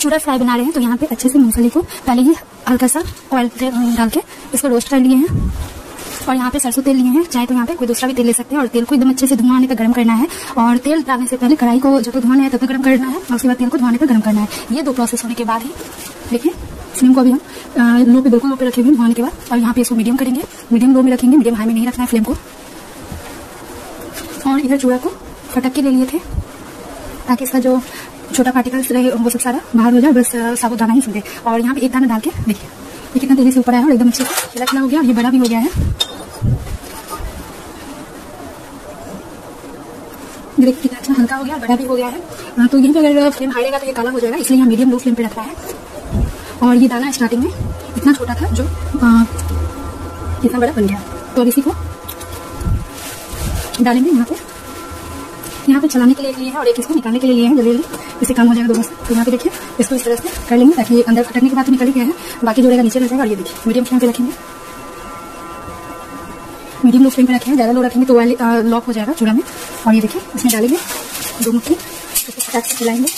चूड़ा फ्राई बना रहे हैं तो यहाँ पे अच्छे से मूंगफली को पहले ही हल्का सा ऑयल डाल के इसको रोस्ट कर लिए हैं। और यहाँ पे सरसों तेल लिए हैं, चाहे तो यहाँ पे कोई दूसरा भी तेल ले सकते हैं, और तेल को एकदम अच्छे से धुआँ का तक गर्म करना है। और तेल डालने से पहले कढ़ाई को जब तक धुआना है तब तक गर्म करना है, और उसके बाद तेल को धुआने पर गर्म करना है। ये दो प्रोसेस होने के बाद ही, देखिए फ्लेम को अभी हम लो पे बिल्कुल लो पे रखेंगे धुआने के बाद, और यहाँ पे इसको मीडियम करेंगे। मीडियम लो में रखेंगे मीडियम हाई में नहीं रखना है फ्लेम को। और इधर चूड़ा को फटक के ले लिए थे, ताकि इसका जो छोटा पार्टिकल्स रहे वो सब सारा। बाहर हो जाए बस साबुदाना ही सुन और यहाँ पे एक दाना डाल के देखिए। ये कितना तेज़ी से ऊपर आया और एकदम अच्छे से खिला खिला हो गया और ये बड़ा भी हो गया है। देखिए कितना अच्छा हल्का हो गया, बड़ा भी हो गया है। तो यहीं पे अगर फ्लेम हाई रहेगा तो ये काला हो जाएगा, इसलिए यहाँ मीडियम लो फ्लेम पे रखा है। और ये दाना स्टार्टिंग में इतना छोटा था जो इतना बड़ा बन गया। तो इसी को डालेंगे यहाँ पे। यहाँ पे चलाने के लिए लिए है और एक इसको निकालने के लिए लिए है जल्दी जल्दी। इससे काम हो जाएगा दोनों से तो यहाँ पे देखिए, इसको इस तरह से कर लेंगे ताकि ये अंदर कटने के बाद तो निकल गया है। बाकी जोड़ेगा नीचे रहेगा जाएगा और ये देखिए मीडियम फ्लेम पे रखेंगे। मीडियम लो फ्लेम पे रखेंगे, ज़्यादा लो रखेंगे तो वाले लॉक हो जाएगा चूड़ा में। और ये देखिए, इसमें डालेंगे दो मुठी इसको फटाक से चलाएँगे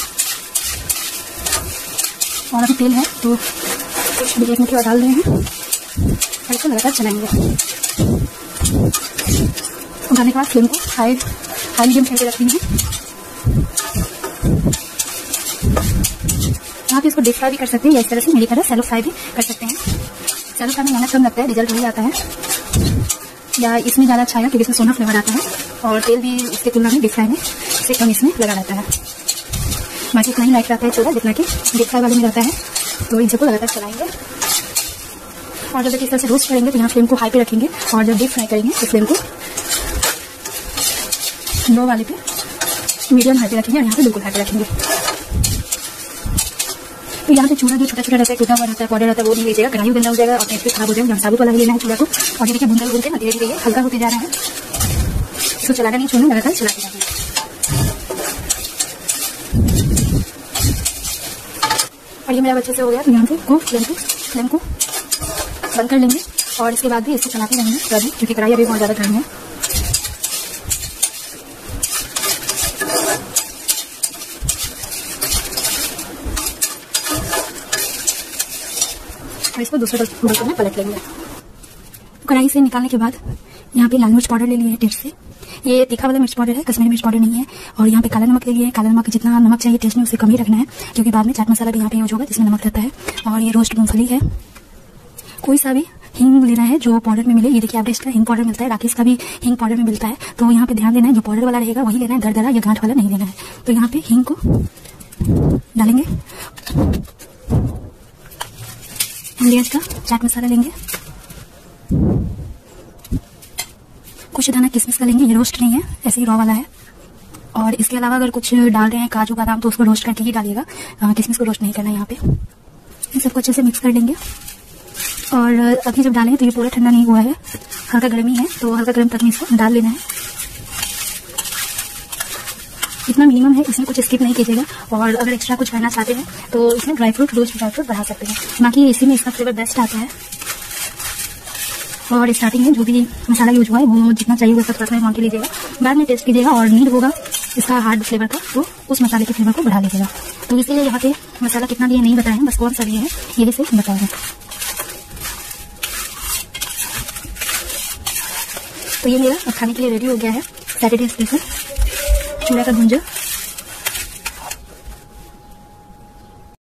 और अभी तेल है तो एक मुठी और डाल रहे हैं। और इसको लगातार चलाएँगे। उठाने के बाद फ्लेम को हाई हाँ जी, हम ठंडे रख यहाँ पे इसको डीप फ्राई भी कर सकते हैं, या इस तरह से मेरी तरह सेलो फ्राई भी कर सकते हैं। सेलो फ्राई में मेहनत कम लगता है रिज़ल्ट वही आता है। या इसमें ज़्यादा अच्छा है क्योंकि तो इसमें सोना फ्लेवर आता है, और तेल भी इसके तुलना में डिफ्राई में से कम इसमें लगा रहता है। बाकी ही लाइट रहता है चूल्हा जितना कि डीप वाले में रहता है। तो इन सबको लगातार चलाएँगे। और जब इस तरह से रोस्ट करेंगे तो यहाँ फ्लेम को हाई पे रखेंगे, और जब डीप फ्राई करेंगे तो फ्लेम को लो वाले पे। मीडियम हाई पे रखेंगे और यहाँ पे बिल्कुल हाई पे रखेंगे। तो यहाँ पे चूड़ा जो छोटा छोटा रहता है, टूटा हुआ रहता है पॉडर रहता है, वो नहीं लीजिएगा, कढ़ाई गंदा हो जाएगा और टेस्ट खराब हो जाएगा साबुत वाला लेना है चूड़ा को। और ये देखिए बुंदा भूनते ना धीरे धीरे हल्का होते जा रहा है। इसको चलाना नहीं छोड़ना, लगातार चलाते जाएँगे और ये मेरा अच्छे से हो गया तो यहाँ पे को फ्लेम को फ्लेम को बंद कर लेंगे। और इसके बाद भी इसको चलाते रहेंगे क्योंकि कढ़ाई अभी बहुत ज़्यादा गर्म है। और इसको दूसरे बर्तन में पलट लेंगे। तो कढ़ाई से निकालने के बाद यहाँ पे लाल मिर्च पाउडर ले लिया है टेस्ट से। ये तीखा वाला मिर्च पाउडर है, कश्मीरी मिर्च पाउडर नहीं है। और यहाँ पे काला नमक ले लिया है। काला नमक जितना नमक चाहिए टेस्ट में उसे कम ही रखना है, क्योंकि बाद में चाट मसाला भी यहाँ पे यूज़ होगा, जिसमें नमक रहता है। और ये रोस्ट मूंगफली है। कोई सा भी हिंग लेना है जो पाउडर में मिले, ये देखिए आप इसका हिंग पाउडर मिलता है, राकेश का भी हिंग पाउडर में मिलता है। तो यहाँ पे ध्यान देना है, जो पाउडर वाला रहेगा, वही लेना है दर दरा या गांठ वाला नहीं लेना है। तो यहाँ पे हिंग को डालेंगे। इंडिया का? चाट मसाला लेंगे। कुछ दाना किसमिस का लेंगे? ये रोस्ट नहीं है, ऐसे ही रॉ वाला है। और इसके अलावा अगर कुछ डाल रहे हैं काजू बादाम तो उसको रोस्ट करके ही डालिएगा। किसमिस को रोस्ट नहीं करना यहाँ पे। इन सबको अच्छे से मिक्स कर लेंगे। और अभी जब डालेंगे तो ये पूरा ठंडा नहीं हुआ है। हल्का गर्मी है तो हल्का गर्म तक में इसको डाल लेना है। इतना मिनिमम है, इसमें कुछ स्किप नहीं कीजिएगा। और अगर एक्स्ट्रा कुछ करना चाहते हैं तो इसमें ड्राई फ्रूट रोज ड्राई फ्रूट बढ़ा सकते हैं। बाकी इसी में इसका फ्लेवर बेस्ट आता है। और स्टार्टिंग में जो भी मसाला यूज़ हुआ है, वो जितना चाहिए वो सब थोड़ा थोड़ा अमाउंट लीजिएगा। बाद में टेस्ट कीजिएगा और नीड होगा इसका हार्ड फ्लेवर का तो उस मसाले के फ्लेवर को बढ़ा लीजिएगा। तो इसीलिए यहाँ पे मसाला कितना लिए नहीं बताया है, बस कौन सा लिए है, ये भी सिर्फ़ बताया तो ये मेरा खाने के लिए रेडी हो गया है। सैटरडे स्पेशल चूड़ा का भूंजो